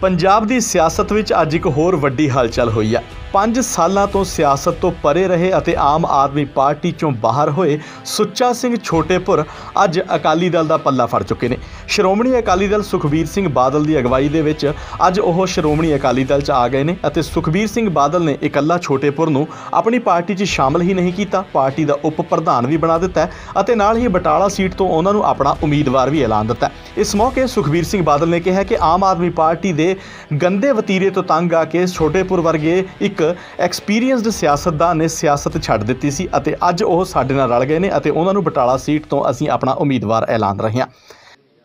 ਪੰਜਾਬ ਦੀ ਸਿਆਸਤ ਵਿੱਚ ਅੱਜ ਇੱਕ ਹੋਰ ਵੱਡੀ ਹਲਚਲ ਹੋਈ ਆ। 5 ਸਾਲਾਂ ਤੋਂ ਸਿਆਸਤ ਤੋਂ ਪਰੇ ਰਹੇ ਅਤੇ ਆਮ ਆਦਮੀ ਪਾਰਟੀ ਚੋਂ ਬਾਹਰ ਹੋਏ ਸੁੱਚਾ ਸਿੰਘ ਛੋਟੇਪੁਰ ਅੱਜ ਅਕਾਲੀ ਦਲ ਦਾ ਪੱਲਾ ਫੜ ਚੁੱਕੇ ਨੇ। ਸ਼੍ਰੋਮਣੀ ਅਕਾਲੀ ਦਲ ਸੁਖਬੀਰ ਸਿੰਘ ਬਾਦਲ ਦੀ ਅਗਵਾਈ ਦੇ ਵਿੱਚ ਅੱਜ ਉਹ ਸ਼੍ਰੋਮਣੀ ਅਕਾਲੀ ਦਲ 'ਚ ਆ ਗਏ ਨੇ ਅਤੇ ਸੁਖਬੀਰ ਸਿੰਘ ਬਾਦਲ ਨੇ ਇਕੱਲਾ ਛੋਟੇਪੁਰ ਨੂੰ ਆਪਣੀ ਪਾਰਟੀ 'ਚ ਸ਼ਾਮਲ ਹੀ ਨਹੀਂ ਕੀਤਾ। ਪਾਰਟੀ ਦਾ ਉਪ ਪ੍ਰਧਾਨ ਵੀ ਬਣਾ ਦਿੱਤਾ ਅਤੇ ਨਾਲ ਹੀ ਬਟਾਲਾ ਸੀਟ ਤੋਂ ਉਹਨਾਂ ਨੂੰ ਆਪਣਾ ਉਮੀਦਵਾਰ ਵੀ ਐਲਾਨ ਦਿੱਤਾ ਇਸ ਮੌਕੇ ਸੁਖਬੀਰ ਸਿੰਘ ਬਾਦਲ ਨੇ ਕਿਹਾ ਕਿ ਆਮ ਆਦਮੀ ਪਾਰਟੀ ਦੇ ਗੰਦੇ ਵਤੀਰੇ ਤੋਂ ਤੰਗ ਆ ਕੇ ਛੋਟੇਪੁਰ ਵਰਗੇ ਇੱਕ ਐਕਸਪੀਰੀਅੰਸਡ ਸਿਆਸਤਦਾਨ ਨੇ ਸਿਆਸਤ ਛੱਡ ਦਿੱਤੀ ਸੀ ਅਤੇ ਅੱਜ ਉਹ ਸਾਡੇ ਨਾਲ ਰਲ ਗਏ ਨੇ ਅਤੇ ਉਹਨਾਂ ਨੂੰ ਬਟਾਲਾ ਸੀਟ ਤੋਂ ਅਸੀਂ ਆਪਣਾ ਉਮੀਦਵਾਰ ਐਲਾਨ ਰਹੇ ਹਾਂ।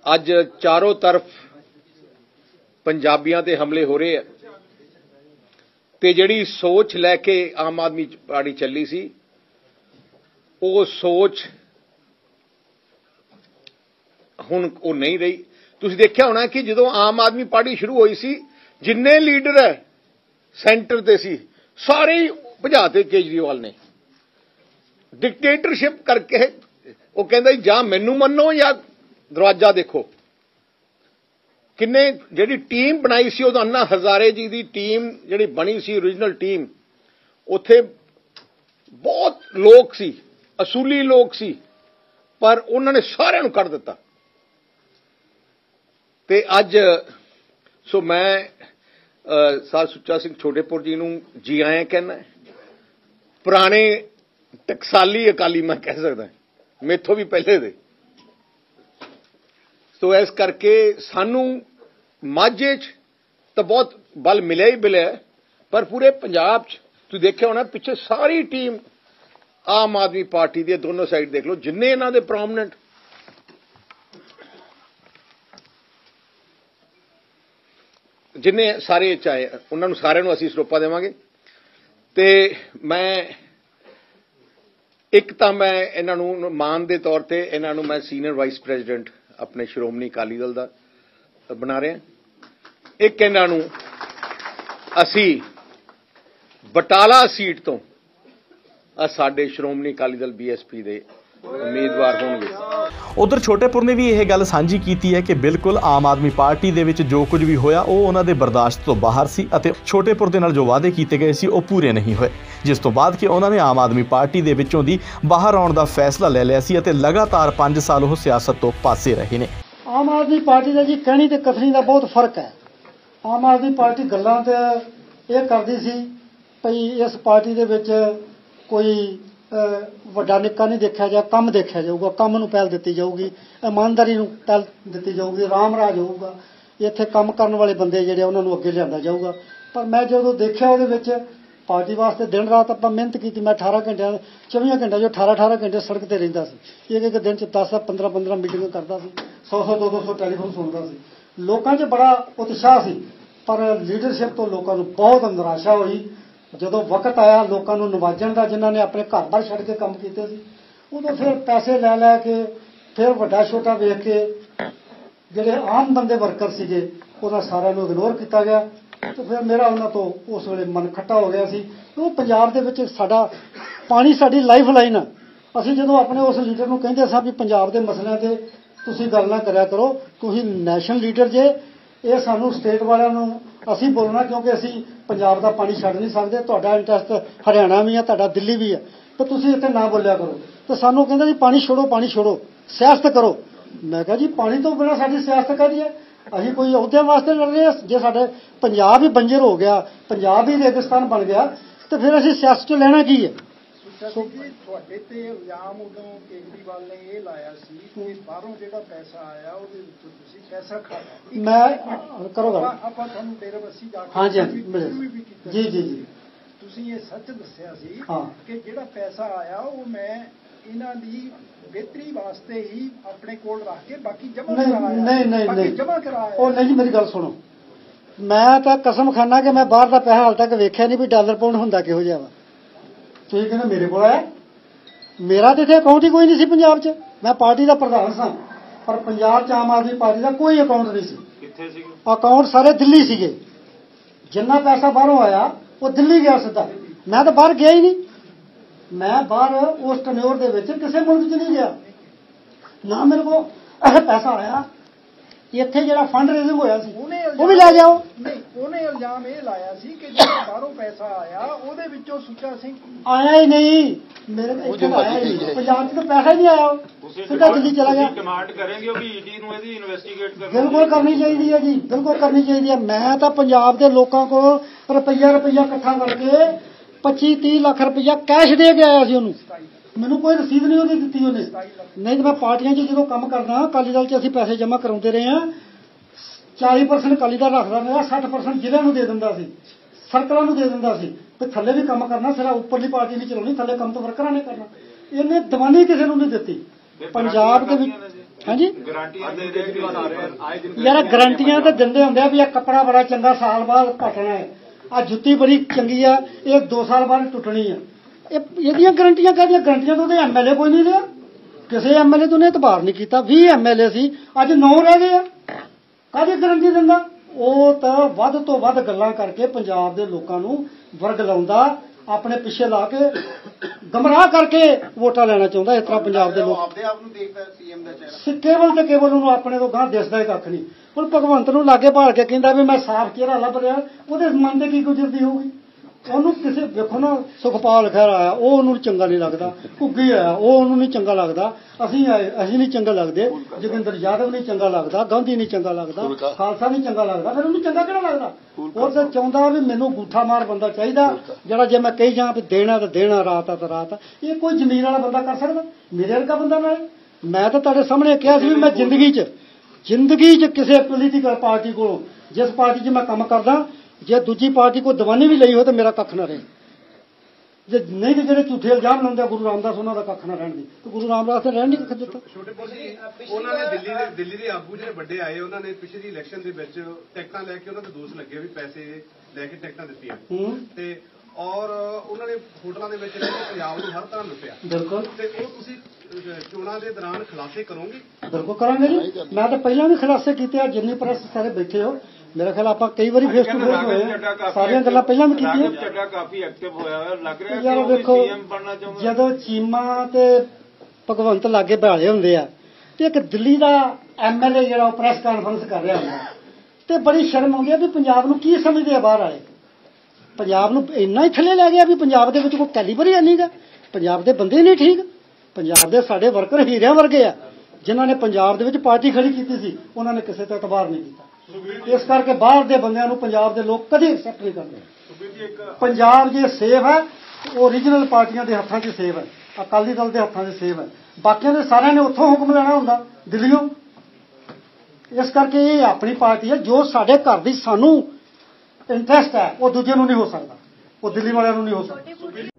ਅੱਜ ਚਾਰੋਂ ਤਰਫ ਪੰਜਾਬੀਆਂ ਤੇ ਹਮਲੇ ਹੋ ਰਹੇ ਆ ਤੇ ਜਿਹੜੀ ਸੋਚ ਲੈ ਕੇ ਆਮ ਆਦਮੀ ਪਾਰਟੀ ਚੱਲੀ ਸੀ, ਉਹ ਸੋਚ ਹੁਣ ਉਹ ਨਹੀਂ ਰਹੀ। ਤੁਸੀਂ ਦੇਖਿਆ ਹੋਣਾ ਕਿ ਜਦੋਂ ਆਮ ਆਦਮੀ ਪਾਰਟੀ ਸ਼ੁਰੂ ਹੋਈ ਸੀ, ਜਿੰਨੇ ਲੀਡਰ ਸੈਂਟਰ ਤੇ ਸੀ ਸਾਰੇ ਹੀ ਭਜਾਤੇ ਕੇਜਰੀਵਾਲ ਨੇ। ਡਿਕਟੇਟਰਸ਼ਿਪ ਕਰਕੇ ਉਹ ਕਹਿੰਦਾ ਜਾਂ ਮੈਨੂੰ ਮੰਨੋ ਜਾਂ ਦਰਵਾਜ਼ਾ ਦੇਖੋ। ਕਿੰਨੇ, ਜਿਹੜੀ ਟੀਮ ਬਣਾਈ ਸੀ ਉਹਦਾ ਅੰਨਾ ਹਜ਼ਾਰੇ ਜੀ ਦੀ ਟੀਮ ਜਿਹੜੀ ਬਣੀ ਸੀ origignal ਟੀਮ ਉੱਥੇ ਬਹੁਤ ਲੋਕ ਸੀ, ਅਸੂਲੀ ਲੋਕ ਸੀ, ਪਰ ਉਹਨਾਂ ਨੇ ਸਾਰਿਆਂ ਨੂੰ ਕੱਢ ਦਿੱਤਾ। ਤੇ ਅੱਜ, ਸੋ ਮੈਂ ਅ, ਸੁੱਚਾ ਸਿੰਘ ਛੋਟੇਪੁਰ ਜੀ ਨੂੰ ਜੀ ਆਇਆਂ ਕਹਿੰਦਾ ਪੁਰਾਣੇ ਟਕਸਾਲੀ ਅਕਾਲੀ ਮੈਂ ਕਹਿ ਸਕਦਾ ਮੇਥੋਂ ਵੀ ਪਹਿਲੇ ਦੇ। ਸੋ ਇਸ ਕਰਕੇ ਸਾਨੂੰ ਮਾਝੇ 'ਚ ਤਾਂ ਬਹੁਤ ਬਲ ਮਿਲਿਆ ਹੀ ਮਿਲਿਆ ਪਰ ਪੂਰੇ ਪੰਜਾਬ 'ਚ ਤੁਸੀਂ ਦੇਖਿਆ ਹੋਣਾ ਪਿੱਛੇ ਸਾਰੀ ਟੀਮ ਆਮ ਆਦਮੀ ਪਾਰਟੀ ਦੇ ਦੋਨੋਂ ਸਾਈਡ ਦੇਖ ਲਓ ਜਿੰਨੇ ਇਹਨਾਂ ਦੇ ਪ੍ਰੋਮਿਨੈਂਟ ਜਿੰਨੇ ਸਾਰੇ ਚਾਹੇ, ਉਹਨਾਂ ਨੂੰ ਸਾਰਿਆਂ ਨੂੰ ਅਸੀਂ ਸਰੋਪਾ ਦੇਵਾਂਗੇ। ਤੇ ਮੈਂ, ਇੱਕ ਤਾਂ ਮੈਂ ਇਹਨਾਂ ਨੂੰ ਮਾਨ ਦੇ ਤੌਰ ਤੇ ਇਹਨਾਂ ਨੂੰ ਮੈਂ ਸੀਨੀਅਰ ਵਾਈਸ ਪ੍ਰੈਜ਼ੀਡੈਂਟ ਆਪਣੇ ਸ਼੍ਰੋਮਣੀ ਅਕਾਲੀ ਦਲ ਦਾ ਬਣਾ ਰਿਹਾ। ਇੱਕ ਇਹਨਾਂ ਨੂੰ ਅਸੀਂ ਬਟਾਲਾ ਸੀਟ ਤੋਂ ਸਾਡੇ ਸ਼੍ਰੋਮਣੀ ਅਕਾਲੀ ਦਲ ਬੀਐਸਪੀ ਦੇ ਉਮੀਦਵਾਰ ਹੋਣਗੇ। ਉਧਰ ਛੋਟੇਪੁਰ ਨੇ ਵੀ ਇਹ ਗੱਲ ਸਾਂਝੀ ਕੀਤੀ ਹੈ ਕਿ ਬਿਲਕੁਲ ਆਮ ਆਦਮੀ ਪਾਰਟੀ ਦੇ ਵਿੱਚ ਜੋ ਕੁਝ ਵੀ ਹੋਇਆ, ਉਹ ਉਹਨਾਂ ਦੇ ਬਰਦਾਸ਼ਤ ਤੋਂ ਬਾਹਰ ਸੀ ਅਤੇ ਛੋਟੇਪੁਰ ਦੇ ਨਾਲ ਜੋ ਵਾਅਦੇ ਕੀਤੇ ਗਏ ਸੀ, ਉਹ ਪੂਰੇ ਨਹੀਂ ਹੋਏ। ਜਿਸ ਤੋਂ ਬਾਅਦ ਕਿ ਉਹਨਾਂ ਨੇ ਆਮ ਆਦਮੀ ਪਾਰਟੀ ਦੇ ਵਿੱਚੋਂ ਦੀ ਬਾਹਰ ਆਉਣ ਦਾ ਫੈਸਲਾ ਲੈ ਲਿਆ ਸੀ ਅਤੇ ਲਗਾਤਾਰ 5 ਸਾਲ ਉਹ ਸਿਆਸਤ ਤੋਂ ਪਾਸੇ ਰਹੇ ਨੇ। ਆਮ ਆਦਮੀ ਪਾਰਟੀ ਦਾ ਜੀ ਕਹਿਣੀ ਤੇ ਕਥਨੀ ਦਾ ਬਹੁਤ ਫ਼ਰਕ ਹੈ। ਆਮ ਆਦਮੀ ਪਾਰਟੀ ਗੱਲਾਂ ਤੇ ਇਹ ਕਰਦੀ ਸੀ, ਭਈ ਇਸ ਪਾਰਟੀ ਦੇ ਵਿੱਚ ਕੋਈ ਵੱਡਾ ਨਿੱਕਾ ਨਹੀਂ ਦੇਖਿਆ ਜਾ ਕੰਮ ਦੇਖਿਆ ਜਾਊਗਾ ਕੰਮ ਨੂੰ ਪਹਿਲ ਦਿੱਤੀ ਜਾਊਗੀ ਇਮਾਨਦਾਰੀ ਨੂੰ ਪਹਿਲ ਦਿੱਤੀ ਜਾਊਗੀ ਰਾਮ ਰਾਜ ਹੋਊਗਾ। ਇੱਥੇ ਕੰਮ ਕਰਨ ਵਾਲੇ ਬੰਦੇ ਜਿਹੜੇ ਆ, ਉਹਨਾਂ ਨੂੰ ਅੱਗੇ ਲਿਆਂਦਾ ਜਾਊਗਾ। ਪਰ ਮੈਂ ਜਦੋਂ ਦੇਖਿਆ ਉਹਦੇ ਵਿੱਚ ਪਾਰਟੀ ਵਾਸਤੇ ਦਿਨ ਰਾਤ ਆਪਾਂ ਮਿਹਨਤ ਕੀਤੀ ਮੈਂ 18 ਘੰਟਿਆਂ 24 ਘੰਟਿਆਂ ਜੋ 18 18 ਘੰਟੇ ਸੜਕ ਤੇ ਰਹਿੰਦਾ ਸੀ। ਇੱਕ ਇੱਕ ਦਿਨ ਚ 10 15 15 ਮੀਟਿੰਗਾਂ ਕਰਦਾ ਸੀ। 100 100 200 200 ਟੈਲੀਫੋਨ ਸੁਣਦਾ ਸੀ। ਲੋਕਾਂ 'ਚ ਬੜਾ ਉਤਸ਼ਾਹ ਸੀ ਪਰ ਲੀਡਰਸ਼ਿਪ ਤੋਂ ਲੋਕਾਂ ਨੂੰ ਬਹੁਤ ਨਿਰਾਸ਼ਾ ਹੋਈ। ਜਦੋਂ ਵਕਤ ਆਇਆ ਲੋਕਾਂ ਨੂੰ ਨਵਾਜਣ ਦਾ, ਜਿਨ੍ਹਾਂ ਨੇ ਆਪਣੇ ਘਰ-ਬਾਰ ਛੱਡ ਕੇ ਕੰਮ ਕੀਤੇ ਸੀ, ਉਦੋਂ ਫਿਰ ਪੈਸੇ ਲੈ ਲੈ ਕੇ, ਫਿਰ ਵੱਡਾ ਛੋਟਾ ਵੇਖ ਕੇ ਜਿਹੜੇ ਆਮ ਬੰਦੇ ਵਰਕਰ ਸੀਗੇ, ਉਹਨਾਂ ਸਾਰਿਆਂ ਨੂੰ ਇਗਨੋਰ ਕੀਤਾ ਗਿਆ। ਤੇ ਫਿਰ ਮੇਰਾ ਉਹਨਾਂ ਤੋਂ ਉਸ ਵੇਲੇ ਮਨ ਖੱਟਾ ਹੋ ਗਿਆ ਸੀ। ਉਹ ਪੰਜਾਬ ਦੇ ਵਿੱਚ ਸਾਡਾ, ਪਾਣੀ ਸਾਡੀ ਲਾਈਫ ਲਾਈਨ ਆ। ਅਸੀਂ ਜਦੋਂ ਆਪਣੇ ਉਸ ਲੀਡਰ ਨੂੰ ਕਹਿੰਦੇ ਸਾਂ ਵੀ ਪੰਜਾਬ ਦੇ ਮਸਲਿਆਂ ਤੇ ਤੁਸੀਂ ਗੱਲ ਨਾ ਕਰਿਆ ਕਰੋ, ਤੁਸੀਂ ਨੈਸ਼ਨਲ ਲੀਡਰ ਜੇ, ਇਹ ਸਾਨੂੰ ਸਟੇਟ ਵਾਲਿਆਂ ਨੂੰ ਅਸੀਂ ਬੋਲਣਾ ਕਿਉਂਕਿ ਅਸੀਂ ਪੰਜਾਬ ਦਾ ਪਾਣੀ ਛੱਡ ਨਹੀਂ ਸਕਦੇ, ਤੁਹਾਡਾ ਇੰਟਰਸਟ ਹਰਿਆਣਾ ਵੀ ਹੈ ਤੁਹਾਡਾ ਦਿੱਲੀ ਵੀ ਹੈ ਤੇ ਤੁਸੀਂ ਇੱਥੇ ਨਾ ਬੋਲਿਆ ਕਰੋ। ਤੇ ਸਾਨੂੰ ਕਹਿੰਦੇ ਜੀ, ਪਾਣੀ ਛੋੜੋ ਪਾਣੀ ਛੋੜੋ, ਸਿਆਸਤ ਕਰੋ। ਮੈਂ ਕਿਹਾ ਜੀ, ਪਾਣੀ ਤੋਂ ਬਿਨਾਂ ਸਾਡੀ ਸਿਆਸਤ ਕਾਹਦੀ ਹੈ ਅਸੀਂ ਕੋਈ ਅਹੁਦਿਆਂ ਵਾਸਤੇ ਲੜ ਰਹੇ ਹਾਂ ਜੇ ਸਾਡੇ ਪੰਜਾਬ ਹੀ ਬੰਜਰ ਹੋ ਗਿਆ, ਪੰਜਾਬ ਹੀ ਰੇਗਿਸਤਾਨ ਬਣ ਗਿਆ, ਤੇ ਫਿਰ ਅਸੀਂ ਸਿਆਸਤ ਚ ਲੈਣਾ ਕੀ ਹੈ ਜੀ ਤੁਹਾਡੇ ਤੇ ਇਲਜ਼ਾਮ ਉਦੋਂ ਕੇਜਰੀਵਾਲ ਨੇ ਇਹ ਲਾਇਆ ਸੀ ਕਿ ਬਾਹਰੋਂ ਜਿਹੜਾ ਪੈਸਾ ਆਇਆ ਉਹਦੇ ਵਿੱਚੋਂ ਤੁਸੀਂ ਪੈਸਾ ਖਾਇਆ ਮੈਂ ਕਰੋ ਗੱਲ। ਆਪਾਂ ਤੁਹਾਨੂੰ ਡੇਰਾਬੱਸੀ ਜਾ ਕੇ ਹਾਂਜੀ ਜੀ ਜੀ ਜੀ। ਤੁਸੀਂ ਇਹ ਸੱਚ ਦੱਸਿਆ ਸੀ। ਕਿ ਜਿਹੜਾ ਪੈਸਾ ਆਇਆ ਉਹ ਮੈਂ ਇਹਨਾਂ ਦੀ ਬਿਹਤਰੀ ਵਾਸਤੇ ਹੀ ਆਪਣੇ ਕੋਲ ਰੱਖ ਕੇ ਬਾਕੀ ਜਮ੍ਹਾਂ ਨਹੀਂ ਕਰਾਇਆ। ਨਹੀਂ ਨਹੀਂ ਨਹੀਂ। ਜਮ੍ਹਾਂ ਕਰਾਇਆ। ਉਹ ਨਹੀਂ ਮੇਰੀ ਗੱਲ ਸੁਣੋ। ਮੈਂ ਤਾਂ ਕਸਮ ਖਾਨਾ ਕਿ ਮੈਂ ਬਾਹਰ ਦਾ ਪੈਸਾ ਹਾਲ ਤੱਕ ਵੇਖਿਆ ਨਹੀਂ ਵੀ ਡਾਲਰ ਪਾਉਂਡ ਹੁੰਦਾ ਕਿਹੋ ਜਿਹਾ ਵਾ। ਤੁਸੀਂ ਕਹਿੰਦੇ ਮੇਰੇ ਕੋਲ ਆਇਆ ਮੇਰਾ ਤੇ ਇੱਥੇ ਅਕਾਊਂਟ ਹੀ ਕੋਈ ਨਹੀਂ ਸੀ ਪੰਜਾਬ 'ਚ। ਮੈਂ ਪਾਰਟੀ ਦਾ ਪ੍ਰਧਾਨ ਸਾਂ ਪਰ ਪੰਜਾਬ 'ਚ ਆਮ ਆਦਮੀ ਪਾਰਟੀ ਦਾ ਕੋਈ ਅਕਾਊਂਟ ਨਹੀਂ ਸੀ। ਕਿੱਥੇ ਸੀ ਅਕਾਊਂਟ ਸਾਰੇ ਦਿੱਲੀ ਸੀਗੇ। ਜਿੰਨਾ ਪੈਸਾ ਬਾਹਰੋਂ ਆਇਆ ਉਹ ਦਿੱਲੀ ਗਿਆ ਸਿੱਧਾ। ਮੈਂ ਤਾਂ ਬਾਹਰ ਗਿਆ ਹੀ ਨਹੀਂ। ਮੈਂ ਬਾਹਰ ਉਸ ਟਨਿਓਰ ਦੇ ਵਿੱਚ ਕਿਸੇ ਮੁਲਕ 'ਚ ਨਹੀਂ ਗਿਆ। ਨਾ ਮੇਰੇ ਕੋਲ ਪੈਸਾ ਆਇਆ। ਇੱਥੇ ਜਿਹੜਾ ਫੰਡ ਰੇਜ਼ਿੰਗ ਹੋਇਆ ਸੀ ਉਹਨੇ ਉਹ ਵੀ ਲੈ ਜਾਓ। ਉਹਨੇ ਇਲਜ਼ਾਮ ਇਹ ਲਾਇਆ ਸੀ ਕਿ ਜਿਹੜਾ ਬਾਹਰੋਂ ਪੈਸਾ ਆਇਆ ਉਹਦੇ ਵਿੱਚੋਂ ਸੁੱਚਾ ਸਿੰਘ ਆਇਆ ਹੀ ਨਹੀਂ। ਮੇਰੇ ਇੱਥੇ ਤਾਂ ਆਇਆ ਹੀ ਨਹੀਂ। ਪੰਜਾਬ 'ਚ ਤਾਂ ਪੈਸਾ ਹੀ ਨਹੀਂ ਆਇਆ ਉਹ। ਸਿੱਧਾ ਦਿੱਲੀ ਚਲਾ ਗਿਆ। ਡਿਮਾਂਡ ਕਰਾਂਗੇ ਕਿ ਈਡੀ ਨੂੰ ਇਹਦੀ ਇਨਵੈਸਟੀਗੇਟ ਕਰਨਾ। ਬਿਲਕੁਲ ਕਰਨੀ ਚਾਹੀਦੀ ਹੈ ਜੀ ਬਿਲਕੁਲ ਕਰਨੀ ਚਾਹੀਦੀ ਹੈ। ਮੈਂ ਤਾਂ ਪੰਜਾਬ ਦੇ ਲੋਕਾਂ ਕੋਲ ਰੁਪਈਆ ਰੁਪਈਆ ਇਕੱਠਾ ਕਰਕੇ 25 30 ਲੱਖ ਰੁਪਈਆ ਕੈਸ਼ ਦੇ ਕੇ ਆਇਆ ਸੀ ਉਹਨੂੰ। ਮੈਨੂੰ ਕੋਈ ਰਸੀਦ ਨਹੀਂ ਉਹਦੀ ਦਿੱਤੀ ਉਹਨੇ। ਨਹੀਂ ਤਾਂ ਮੈਂ ਪਾਰਟੀਆਂ 'ਚ ਜਦੋਂ ਕੰਮ ਕਰਦਾ ਅਕਾਲੀ ਦਲ 'ਚ ਅਸੀਂ ਪੈਸੇ ਜਮ੍ਹਾਂ ਕਰਾਉਂਦੇ ਰਹੇ ਹਾਂ। 40% ਅਕਾਲੀ ਦਲ ਰੱਖਦਾ ਮੇਰਾ 60% ਜ਼ਿਲ੍ਹਿਆਂ ਨੂੰ ਦੇ ਦਿੰਦਾ ਸੀ ਸਰਕਲਾਂ ਨੂੰ ਦੇ ਦਿੰਦਾ ਸੀ ਤੇ ਥੱਲੇ ਵੀ ਕੰਮ ਕਰਨਾ ਸਿਰਾ ਉੱਪਰਲੀ ਪਾਰਟੀ ਨਹੀਂ ਚਲਾਉਣੀ ਥੱਲੇ ਕੰਮ ਤਾਂ ਵਰਕਰਾਂ ਨੇ ਕਰਨਾ। ਇਹਨੇ ਦਵਾਨੀ ਕਿਸੇ ਨੂੰ ਨਹੀਂ ਦਿੱਤੀ। ਪੰਜਾਬ ਦੇ ਵਿੱਚ ਹਾਂਜੀ? ਦੇ ਦੇ ਰਹੇ ਯਾਰ ਗਰੰਟੀਆਂ ਤਾਂ ਦਿੰਦੇ ਹੁੰਦੇ ਆ ਵੀ ਇਹ ਕੱਪੜਾ ਬੜਾ ਚੰਗਾ ਸਾਲ ਬਾਅਦ ਘਟਣਾ ਹੈ। ਆ ਜੁੱਤੀ ਬੜੀ ਚੰਗੀ ਆ ਇਹ 2 ਸਾਲ ਬਾਅਦ ਟੁੱਟਣੀ ਆ। ਇਹ ਇਹਦੀਆਂ ਗਰੰਟੀਆਂ ਕਾਹਦੀਆਂ? ਗਰੰਟੀਆਂ ਤੋਂ ਤੇ ਐਮਐਲਏ ਕੋਈ ਨਹੀਂ ਰਿਹਾ। ਕਿਸੇ ਐਮਐਲਏ ਤੋਂ ਨੇ ਇਤਬਾਰ ਨਹੀਂ ਕੀਤਾ। 20 ਐਮਐਲਏ ਸੀ ਅੱਜ 9 ਰਹਿ ਗਏ ਆ। ਕਾਹਦੀ ਗਰੰਟੀ ਦਿੰਦਾ? ਉਹ ਤਾਂ ਵੱਧ ਤੋਂ ਵੱਧ ਗੱਲਾਂ ਕਰਕੇ ਪੰਜਾਬ ਦੇ ਲੋਕਾਂ ਨੂੰ ਵਰਗ ਲਾਉਂਦਾ ਆਪਣੇ ਪਿੱਛੇ ਲਾ ਕੇ ਗਮਰਾਹ ਕਰਕੇ ਵੋਟਾਂ ਲੈਣਾ ਚਾਹੁੰਦਾ ਇਸ ਤਰ੍ਹਾਂ ਪੰਜਾਬ ਦੇ ਲੋਕ। ਆਪਦੇ ਆਪ ਨੂੰ ਦੇਖਦਾ ਸੀਐਮ ਦਾ ਚਿਹਰਾ। ਕੇਵਲ ਤੇ ਕੇਵਲ ਉਹਨੂੰ ਆਪਣੇ ਤੋਂ ਗਾਂ ਦਿਸਦਾ ਹੀ ਕੱਖ ਨਹੀਂ। ਹੁਣ ਭਗਵੰਤ ਨੂੰ ਲਾਗੇ ਭਾਲ ਕੇ ਕਹਿੰਦਾ ਵੀ ਮੈਂ ਸਾਫ਼ ਚਿਹਰਾ ਲੱਭ ਰਿਹਾ ਉਹਦੇ ਮਨ ਤੇ ਕੀ ਗੁਜ਼ਰਦੀ ਹੋਊਗੀ? ਉਹਨੂੰ ਕਿਸੇ ਵੇਖੋ ਨਾ ਸੁਖਪਾਲ ਖਹਿਰ ਆਇਆ ਉਹ ਉਹਨੂੰ ਚੰਗਾ ਨਹੀਂ ਲੱਗਦਾ। ਘੁੱਗੀ ਆਇਆ ਉਹ ਉਹਨੂੰ ਨਹੀਂ ਚੰਗਾ ਲੱਗਦਾ। ਅਸੀਂ ਆਏ ਅਸੀਂ ਨਹੀਂ ਚੰਗਾ ਲੱਗਦੇ। ਜੋਗਿੰਦਰ ਯਾਦਵ ਨਹੀਂ ਚੰਗਾ ਲੱਗਦਾ ਗਾਂਧੀ ਨਹੀਂ ਚੰਗਾ ਲੱਗਦਾ ਖਾਲਸਾ ਨਹੀਂ ਚੰਗਾ ਲੱਗਦਾ। ਫਿਰ ਉਹਨੂੰ ਚੰਗਾ ਕਿਹੜਾ ਲੱਗਦਾ? ਉਹ ਤਾਂ ਚਾਹੁੰਦਾ ਵੀ ਮੈਨੂੰ ਗੂਠਾ ਮਾਰ ਬੰਦਾ ਚਾਹੀਦਾ। ਜਿਹੜਾ ਜੇ ਮੈਂ ਕਹੀ ਜਾਂ ਵੀ ਦੇਣਾ ਤਾਂ ਦੇਣਾ ਰਾਤ ਆ ਤਾਂ ਰਾਤ। ਇਹ ਕੋਈ ਜ਼ਮੀਨ ਵਾਲਾ ਬੰਦਾ ਕਰ ਸਕਦਾ? ਮੇਰੇ ਵਰਗਾ ਬੰਦਾ ਨਾਲ ਮੈਂ ਤਾਂ ਤੁਹਾਡੇ ਸਾਹਮਣੇ ਕਿਹਾ ਸੀ ਵੀ ਮੈਂ ਜ਼ਿੰਦਗੀ 'ਚ ਜ਼ਿੰਦਗੀ 'ਚ ਕਿਸੇ ਪੋਲੀਟੀਕਲ ਪਾਰਟੀ ਕੋਲੋਂ ਜਿਸ ਪਾਰਟੀ 'ਚ ਮੈਂ ਕੰਮ ਕਰਦਾ ਜੇ ਦੂਜੀ ਪਾਰਟੀ ਕੋਈ ਦੀਵਾਨੀ ਵੀ ਲਈ ਹੋਵੇ ਤਾਂ ਮੇਰਾ ਕੱਖ ਨਾ ਰਹੇ। ਜੇ ਨਹੀਂ ਤੇ ਜਿਹੜੇ ਝੂਠੇ ਇਲਜ਼ਾਮ ਲਾਉਂਦੇ ਗੁਰੂ ਰਾਮਦਾਸ ਉਹਨਾਂ ਦਾ ਕੱਖ ਨਾ ਰਹਿਣ ਦੀ। ਤੇ ਗੁਰੂ ਰਾਮਦਾਸ ਨੇ ਰਹਿਣ ਨਹੀਂ ਕੱਖ ਦਿੱਤਾ। ਛੋਟੇ ਪੁੱਜੀ ਉਹਨਾਂ ਨੇ ਦਿੱਲੀ ਦੇ ਦਿੱਲੀ ਦੇ ਆਗੂ ਜਿਹੜੇ ਵੱਡੇ ਆਏ ਉਹਨਾਂ ਨੇ ਪਿਛਲੀ ਇਲੈਕਸ਼ਨ ਦੇ ਵਿੱਚ ਟਿਕਟਾਂ ਲੈ ਕੇ ਉਹਨਾਂ ਦੇ ਦੋਸ਼ ਲੱਗੇ ਵੀ ਪੈਸੇ ਲੈ ਕੇ ਟਿਕਟਾਂ ਦਿੱਤੀਆਂ। ਹੂੰ। ਤੇ ਔਰ ਉਹਨਾਂ ਨੇ ਹੋਟਲਾਂ ਦੇ ਵਿੱਚ ਪੰਜਾਬ ਨੂੰ ਹਰ ਤਰ੍ਹਾਂ ਲੁੱਟਿਆ। ਬਿਲਕੁਲ। ਤੇ ਉਹ ਤੁਸੀਂ ਚੋਣਾਂ ਦੇ ਦੌਰਾਨ ਖੁਲਾਸੇ ਕਰੋਗੇ? ਬਿਲਕੁਲ ਕਰਾਂਗੇ ਜੀ। ਮੈਂ ਤਾਂ ਪਹਿਲਾਂ ਵੀ ਖੁਲਾਸੇ ਕੀਤੇ ਆ ਜਿੰਨੀ ਪ੍ਰੈਸ ਸਾਰੇ ਬੈਠੇ ਹੋ। ਮੇਰਾ ਖਿਆਲ ਆਪਾਂ ਕਈ ਵਾਰੀ ਫੇਸ ਟੂ ਫੇਸ ਹੋਏ ਆ। ਸਾਰੀਆਂ ਗੱਲਾਂ ਪਹਿਲਾਂ ਵੀ ਕੀਤੀਆਂ। ਰਾਘਵ ਚੱਡਾ ਕਾਫੀ ਐਕਟਿਵ ਹੋਇਆ ਹੋਇਆ। ਲੱਗ ਰਿਹਾ ਕਿ ਉਹ ਸੀਐਮ ਬਣਨਾ ਚਾਹੁੰਦਾ। ਜਦੋਂ ਚੀਮਾ ਤੇ ਭਗਵੰਤ ਲਾਗੇ ਭਾਲੇ ਹੁੰਦੇ ਆ ਤੇ ਇੱਕ ਦਿੱਲੀ ਦਾ ਐਮਐਲਏ ਜਿਹੜਾ ਉਹ ਪ੍ਰੈਸ ਕਾਨਫਰੰਸ ਕਰ ਰਿਹਾ ਹੁੰਦਾ ਤੇ ਬੜੀ ਸ਼ਰਮ ਆਉਂਦੀ ਆ ਵੀ ਪੰਜਾਬ ਨੂੰ ਕੀ ਸਮਝਦੇ ਆ ਬਾਹਰ ਵਾਲੇ। ਪੰਜਾਬ ਨੂੰ ਇੰਨਾ ਹੀ ਥੱਲੇ ਲੈ ਗਿਆ ਵੀ ਪੰਜਾਬ ਦੇ ਵਿੱਚ ਕੋਈ ਕੈਲੀਬਰ ਹੀ ਨਹੀਂਗਾ ਪੰਜਾਬ ਦੇ ਬੰਦੇ ਨਹੀਂ ਠੀਕ। ਪੰਜਾਬ ਦੇ ਸਾਡੇ ਵਰਕਰ ਹੀਰਿਆਂ ਵਰਗੇ ਆ ਜਿਨ੍ਹਾਂ ਨੇ ਪੰਜਾਬ ਦੇ ਵਿੱਚ ਪਾਰਟੀ ਖੜੀ ਕੀਤੀ ਸੀ ਉਹਨਾਂ ਨੇ ਕਿਸੇ ਤੇ ਇਤਬਾਰ ਨਹੀਂ ਕੀਤਾ। ਇਸ ਕਰਕੇ ਬਾਹਰ ਦੇ ਬੰਦਿਆਂ ਨੂੰ ਪੰਜਾਬ ਦੇ ਲੋਕ ਕਦੇ ਐਕਸੈਪਟ ਨਹੀਂ ਕਰਦੇ। ਪੰਜਾਬ ਜੇ ਸੇਵ ਹੈ ਉਹ ਓਰੀਜਨਲ ਪਾਰਟੀਆਂ ਦੇ ਹੱਥਾਂ 'ਚ ਸੇਵ ਹੈ। ਅਕਾਲੀ ਦਲ ਦੇ ਹੱਥਾਂ 'ਚ ਸੇਵ ਹੈ। ਬਾਕੀਆਂ ਦੇ ਸਾਰਿਆਂ ਨੇ ਉੱਥੋਂ ਹੁਕਮ ਲੈਣਾ ਹੁੰਦਾ ਦਿੱਲੀੋਂ ਇਸ ਕਰਕੇ ਇਹ ਆਪਣੀ ਪਾਰਟੀ ਹੈ ਜੋ ਸਾਡੇ ਘਰ ਦੀ ਸਾਨੂੰ ਇੰਟਰਸਟ ਹੈ, ਉਹ ਦੂਜੇ ਨੂੰ ਨਹੀਂ ਹੋ ਸਕਦਾ, ਉਹ ਦਿੱਲੀ ਵਾਲਿਆਂ ਨੂੰ ਨਹੀਂ ਹੋ ਸਕਦਾ।